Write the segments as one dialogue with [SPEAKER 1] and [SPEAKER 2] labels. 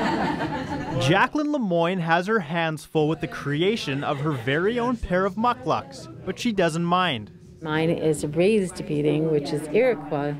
[SPEAKER 1] Jacqueline Lemoyne has her hands full with the creation of her very own pair of mukluks, but she doesn't mind.
[SPEAKER 2] Mine is raised beading, which is Iroquois.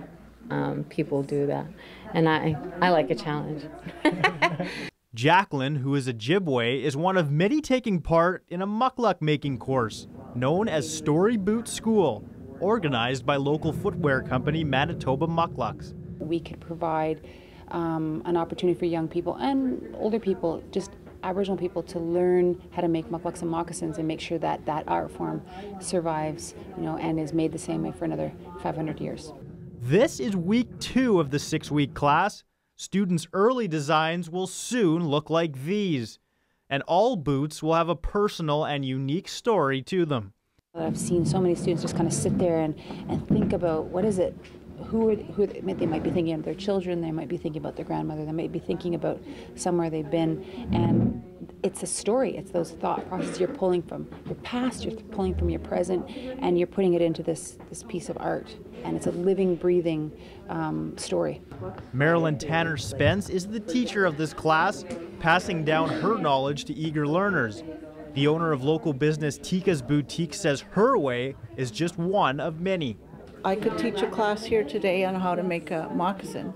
[SPEAKER 2] Um, people do that, and I, I like a challenge.
[SPEAKER 1] Jacqueline, who is Ojibwe, is one of many taking part in a mukluk making course known as Story Boot School, organized by local footwear company Manitobah Mukluks.
[SPEAKER 3] We could provide um, an opportunity for young people and older people, just Aboriginal people, to learn how to make mukluks and moccasins and make sure that that art form survives, you know, and is made the same way for another 500 years.
[SPEAKER 1] This is week two of the six-week class. Students' early designs will soon look like these, and all boots will have a personal and unique story to them.
[SPEAKER 3] I've seen so many students just kind of sit there and, and think about what is it who, are, who they might be thinking of their children, they might be thinking about their grandmother, they might be thinking about somewhere they've been, and it's a story. It's those thought processes you're pulling from your past, you're pulling from your present, and you're putting it into this this piece of art, and it's a living, breathing um, story.
[SPEAKER 1] Marilyn Tanner Spence is the teacher of this class, passing down her knowledge to eager learners. The owner of local business Tika's Boutique says her way is just one of many.
[SPEAKER 4] I could teach a class here today on how to make a moccasin,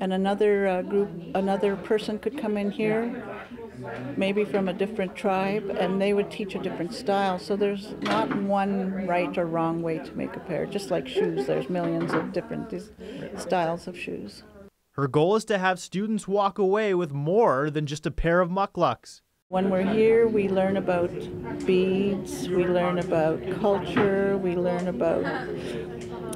[SPEAKER 4] and another uh, group, another person could come in here, maybe from a different tribe, and they would teach a different style. So there's not one right or wrong way to make a pair. Just like shoes, there's millions of different styles of shoes.
[SPEAKER 1] Her goal is to have students walk away with more than just a pair of mukluks.
[SPEAKER 4] When we're here, we learn about beads, we learn about culture, we learn about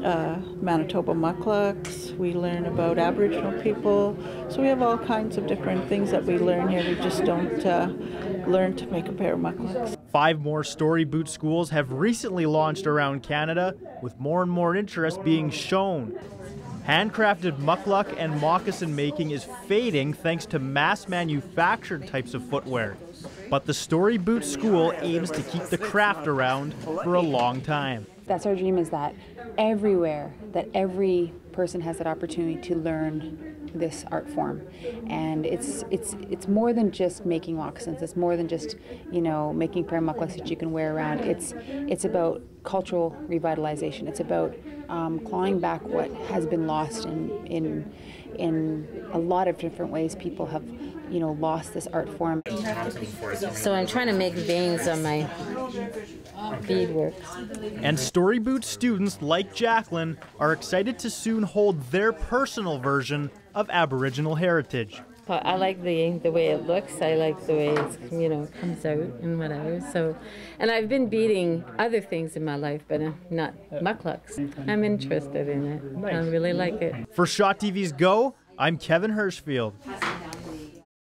[SPEAKER 4] uh, Manitobah Mukluks, we learn about Aboriginal people. So we have all kinds of different things that we learn here. We just don't uh, learn to make a pair of mukluks.
[SPEAKER 1] Five more story boot schools have recently launched around Canada, with more and more interest being shown. Handcrafted mukluk and moccasin making is fading thanks to mass manufactured types of footwear. But the Story Boot School aims to keep the craft around for a long time.
[SPEAKER 3] That's our dream is that everywhere, that every person has that opportunity to learn this art form. And it's it's it's more than just making moccasins. It's more than just you know making prayer mukluks that you can wear around. It's it's about cultural revitalization. It's about um, clawing back what has been lost in in in a lot of different ways people have you know lost this art form
[SPEAKER 2] so i'm trying to make veins on my beadwork
[SPEAKER 1] and storyboot students like jacqueline are excited to soon hold their personal version of aboriginal heritage
[SPEAKER 2] I like the the way it looks. I like the way it's you know comes out and whatever. So, and I've been beading other things in my life, but uh, not mukluks. I'm interested in it. I really like it.
[SPEAKER 1] For Shaw TV's Go, I'm Kevin Hirschfield.